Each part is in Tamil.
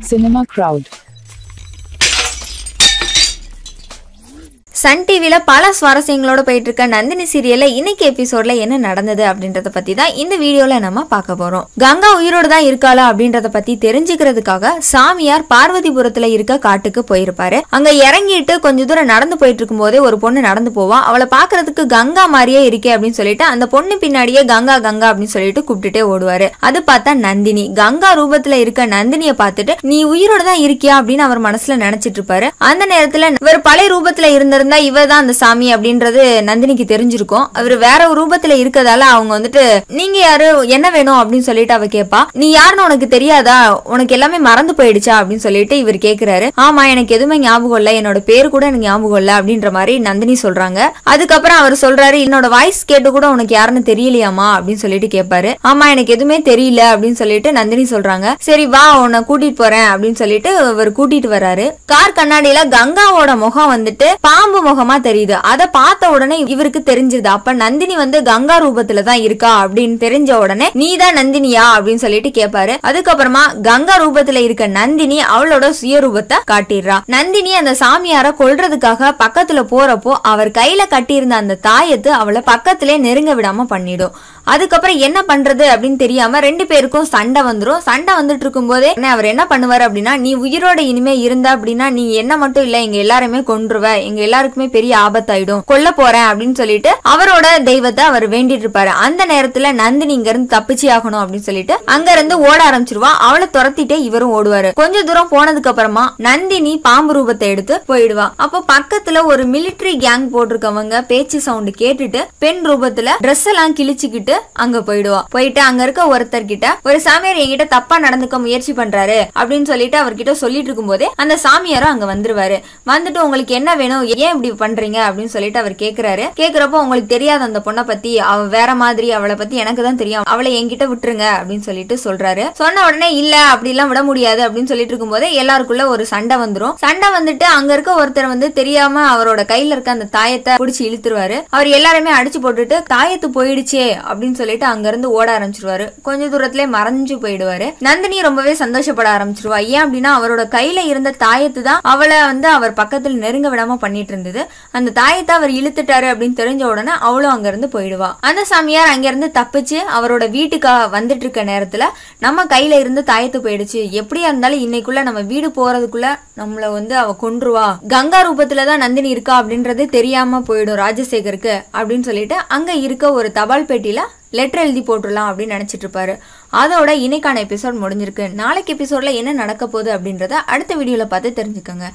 Cinema Crowd. சன் டிவியில் பல சுவாரஸ்யங்களோட போயிட்டு இருக்க நந்தினி சீரியல்ல இன்னைக்கு எபிசோட்ல என்ன நடந்தது அப்படின்றத பத்தி தான் இந்த வீடியோல நம்ம பார்க்க போறோம். கங்கா உயிரோடு தான் இருக்காளா அப்படின்றத பத்தி தெரிஞ்சுக்கிறதுக்காக சாமியார் பார்வதிபுரத்துல இருக்க காட்டுக்கு போயிருப்பாரு. அங்க இறங்கிட்டு கொஞ்ச தூரம் நடந்து போயிட்டு இருக்கும் போதே ஒரு பொண்ணு நடந்து போவா. அவளை பாக்குறதுக்கு கங்கா மாதிரியே இருக்கே அப்படின்னு சொல்லிட்டு அந்த பொண்ணு பின்னாடியே கங்கா கங்கா அப்படின்னு சொல்லிட்டு கூப்பிட்டுட்டே ஓடுவாரு. அது பார்த்தா நந்தினி. கங்கா ரூபத்துல இருக்க நந்தினியை பார்த்துட்டு நீ உயிரோட தான் இருக்கியா? அப்படின்னு அவர் மனசுல நினைச்சிட்டு இருப்பாரு. அந்த நேரத்துல இவர் பழைய ரூபத்துல இருந்திருந்த இவ தான் அந்த சாமி அப்படின்றது நந்தினிக்கு தெரிஞ்சிருக்கும். அவர் வேற ஒரு ரூபத்துல இருக்கதால அவங்க வந்துட்டு நீங்க யாரு? என்ன வேணும்? அப்படின்னு சொல்லிட்டு அவ கேப்பா. நீ யாருன்னு உனக்கு தெரியாதா? உனக்கு எல்லாமே மறந்து போயிடுச்சா? அப்படின்னு சொல்லிட்டு இவர் கேக்குறாரு. ஆமா எனக்கு எதுவுமே ஞாபகம் இல்ல. என்னோட பேரு கூட எனக்கு ஞாபகம் இல்ல. அப்படின்ற மாதிரி நந்தினி சொல்றாங்க. அதுக்கப்புறம் அவர் சொல்றாரு என்னோட வாய்ஸ் கேட்டு கூட உனக்கு யாருன்னு தெரியலையாமா அப்படின்னு சொல்லிட்டு கேட்பாரு ஆமா எனக்கு எதுவுமே தெரியல. அப்படின்னு சொல்லிட்டு நந்தினி சொல்றாங்க. சரி வா உன்னை கூட்டிட்டு போறேன். அப்படின்னு சொல்லிட்டு அவர் கூட்டிட்டு வராரு கார் கண்ணாடியில கங்காவோட முகம் வந்துட்டு பாம்பு முகமா தெரியுது. அதை பார்த்த உடனே இவருக்கு தெரிஞ்சிருது. அப்ப நந்தினி வந்து கங்கா ரூபத்துல தான் இருக்கா அப்படின்னு தெரிஞ்ச உடனே நீ தான் நந்தினியா? அப்படின்னு சொல்லிட்டு கேட்பாரு அதுக்கப்புறமா கங்கா ரூபத்துல இருக்க நந்தினி அவளோட சுயரூபத்தை காட்டிடுறா. நந்தினி அந்த சாமியார கொல்றதுக்காக பக்கத்துல போறப்போ அவர் கையில கட்டியிருந்த அந்த தாயத்து அவளை பக்கத்திலே நெருங்க விடாம பண்ணிடும். அதுக்கப்புறம் என்ன பண்றது அப்படின்னு தெரியாம ரெண்டு பேருக்கும் சண்டை வந்துடும் சண்டை வந்துட்டு இருக்கும் போதே அவர் என்ன பண்ணுவாரு அப்படின்னா நீ உயிரோட இனிமே இருந்த அப்படின்னா நீ என்ன மட்டும் இல்ல எங்க எல்லாருமே கொன்றுவ. எங்க எல்லாருக்குமே பெரிய ஆபத்தாயிடும். கொல்ல போறேன் அப்படின்னு சொல்லிட்டு அவரோட தெய்வத்தை அவர் வேண்டிட்டு இருப்பாரு. அந்த நேரத்துல நந்தினி இங்க இருந்து தப்பிச்சு ஆகணும் அப்படின்னு சொல்லிட்டு அங்க இருந்து ஓட ஆரம்பிச்சிருவா. அவளை துரத்திட்டே இவரும் ஓடுவாரு. கொஞ்ச தூரம் போனதுக்கு அப்புறமா நந்தினி பாம்பு ரூபத்தை எடுத்து போயிடுவா. அப்போ பக்கத்துல ஒரு மிலிட்டரி கேங் போட்டிருக்கவங்க பேச்சு சவுண்ட் கேட்டுட்டு பெண் ரூபத்துல ட்ரெஸ் எல்லாம் கிழிச்சுக்கிட்டு அங்க போயிடுவா. போயிட்டு அங்க இருக்க ஒருத்தர் கிட்ட ஒரு சாமியார் என்கிட்ட தப்பா நடந்துக்க முயற்சி பண்றாரு அப்படின்னு சொல்லிட்டு அவர்கிட்ட சொல்லிட்டு இருக்கும் போதே அந்த சாமியாரும் அங்க வந்துருவாரு. வந்துட்டு உங்களுக்கு என்ன வேணும்? ஏன் இப்படி பண்றீங்க? அப்படின்னு சொல்லிட்டு அவர் கேக்குறாரு. கேக்குறப்போ உங்களுக்கு தெரியாத அந்த பொண்ணை பத்தி. அவ வேற மாதிரி அவளை பத்தி எனக்கு தான் தெரியும். அவளை என்கிட்ட விட்டுருங்க அப்படின்னு சொல்லிட்டு சொல்றாரு. சொன்ன உடனே இல்ல அப்படி எல்லாம் விட முடியாது அப்படின்னு சொல்லிட்டு இருக்கும்போதே எல்லாருக்குள்ள ஒரு சண்டை வந்துரும். சண்டை வந்துட்டு அங்க இருக்க ஒருத்தர் வந்து தெரியாம அவரோட கையில இருக்க அந்த தாயத்தை புடிச்சு இழுத்துருவாரு. அவர் எல்லாருமே அடிச்சு போட்டுட்டு தாயத்து போயிடுச்சே அப்படின்னு சொல்லிட்டு அங்கிருந்து ஓட ஆரம்பிச்சிருவாரு. கொஞ்ச தூரத்திலே மறைஞ்சு போயிடுவாரு. நந்தினி ரொம்பவே சந்தோஷப்பட ஆரம்பிச்சிருவா. ஏன் அப்படின்னா அவரோட கையில இருந்த தாயத்து தான் அவளை வந்து அவர் பக்கத்தில் நெருங்க விடாம பண்ணிட்டு இருந்தது. அந்த தாயத்தை அவர் இழுத்துட்டாரு அப்படின்னு தெரிஞ்ச உடனே அவளும் அங்கிருந்து போயிடுவா. அந்த சாமியார் அங்கிருந்து தப்பிச்சு அவரோட வீட்டுக்கு வந்துட்டு இருக்க நேரத்துல நம்ம கையில இருந்து தாயத்து போயிடுச்சு. எப்படியா இருந்தாலும் இன்னைக்குள்ள நம்ம வீடு போறதுக்குள்ள நம்மள வந்து அவ கொன்றுவா. கங்கா ரூபத்துல தான் நந்தினி இருக்கா அப்படின்றது தெரியாம போயிடும் ராஜசேகருக்கு அப்படின்னு சொல்லிட்டு அங்க இருக்க ஒரு தபால் பெட்டியில லெட்டர் எழுதி போட்டுடலாம் அப்படின்னு நினச்சிட்டு இருப்பாரு. அதோட இன்னைக்கான எபிசோட் முடிஞ்சிருக்கு. நாளைக்கு எபிசோடில் என்ன நடக்க போகுது அப்படின்றத அடுத்த வீடியோவில் பார்த்து தெரிஞ்சுக்கோங்க.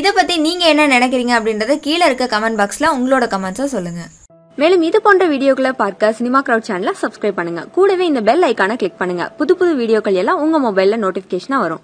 இதை பற்றி நீங்கள் என்ன நினைக்கிறீங்க அப்படின்றத கீழே இருக்க கமெண்ட் பாக்ஸில் உங்களோட கமெண்ட்ஸை சொல்லுங்கள் மேலும் இது போன்ற வீடியோக்களை பார்க்க சினிமா கிரவுட் சேனலை சப்ஸ்கிரைப் பண்ணுங்க. கூடவே இந்த பெல் ஐக்கானை கிளிக் பண்ணுங்கள் புது புது வீடியோக்கள் எல்லாம் உங்கள் மொபைலில் நோட்டிஃபிகேஷனாக வரும்.